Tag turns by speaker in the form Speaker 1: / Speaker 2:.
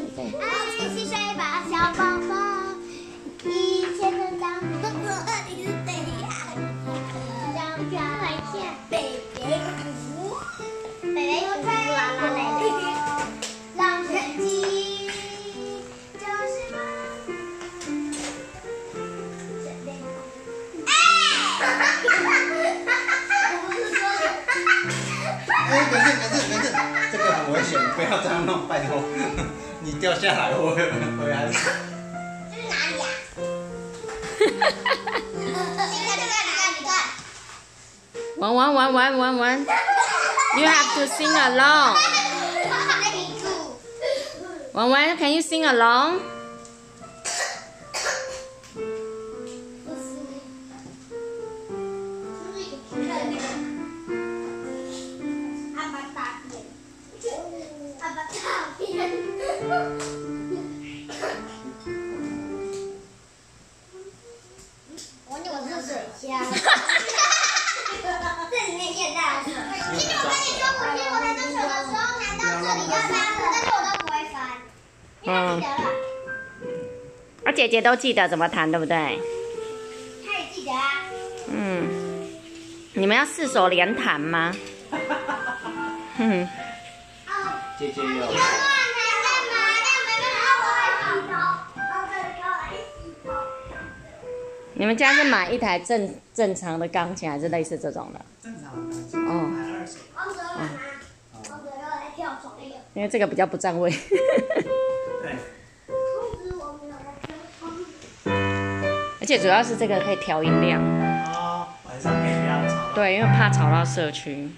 Speaker 1: 这里这里。
Speaker 2: 爱情是水吧，小宝宝，一切都当我你是谁呀？让家来见北北，北北虎啦啦嘞嘞，让天气就是梦。
Speaker 3: 哎，没事没事没事，这个很危险，不要这样弄，拜托。你掉下来我会会害死。
Speaker 2: 这是哪里呀？你看你看你看你看。
Speaker 1: 玩玩玩玩玩玩。You have to sing along. 玩玩，Can you sing along?
Speaker 2: 阿爸大便，阿爸大便。我 我是水箱。这里面现在有水。其实我跟你说，我记得我在这水的时候拿到这里要但是我都不会翻，因为记得了，
Speaker 1: 而姐姐都记得怎么弹，对不对？
Speaker 2: 她也记得啊。
Speaker 1: 嗯。你们要四手连弹吗？哼。
Speaker 2: 哦。
Speaker 3: 姐姐有。
Speaker 2: 你
Speaker 1: 们家是买一台正正常的钢琴，还是类似这种的？
Speaker 3: 正常的。
Speaker 1: 哦，
Speaker 3: 买二手。
Speaker 2: 王者妈妈，王者要来跳床那个。
Speaker 1: 因为这个比较不占位。而且主要是这个可以调音量。
Speaker 3: 哦，晚上可以不要吵。
Speaker 1: 对，因为怕吵到社区。